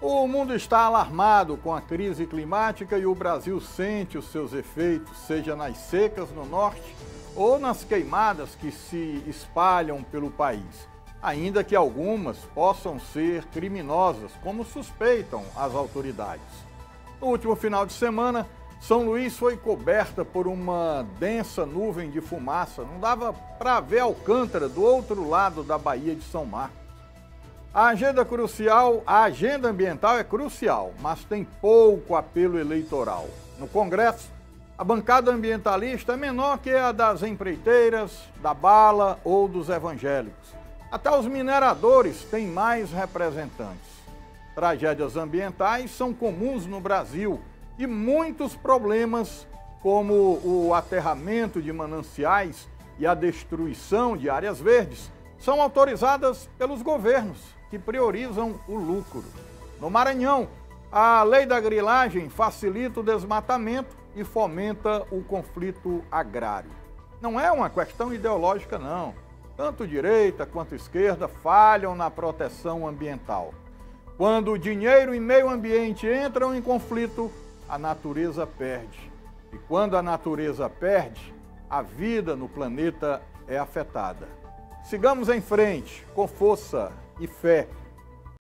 O mundo está alarmado com a crise climática e o Brasil sente os seus efeitos, seja nas secas no norte ou nas queimadas que se espalham pelo país, ainda que algumas possam ser criminosas, como suspeitam as autoridades. No último final de semana, São Luís foi coberta por uma densa nuvem de fumaça, não dava para ver Alcântara do outro lado da Baía de São Marcos. A agenda crucial, a agenda ambiental é crucial, mas tem pouco apelo eleitoral. No Congresso, a bancada ambientalista é menor que a das empreiteiras, da bala ou dos evangélicos. Até os mineradores têm mais representantes. Tragédias ambientais são comuns no Brasil e muitos problemas, como o aterramento de mananciais e a destruição de áreas verdes, são autorizadas pelos governos que priorizam o lucro. No Maranhão, a lei da grilagem facilita o desmatamento e fomenta o conflito agrário. Não é uma questão ideológica, não. Tanto direita quanto esquerda falham na proteção ambiental. Quando dinheiro e meio ambiente entram em conflito, a natureza perde. E quando a natureza perde, a vida no planeta é afetada. Sigamos em frente, com força e fé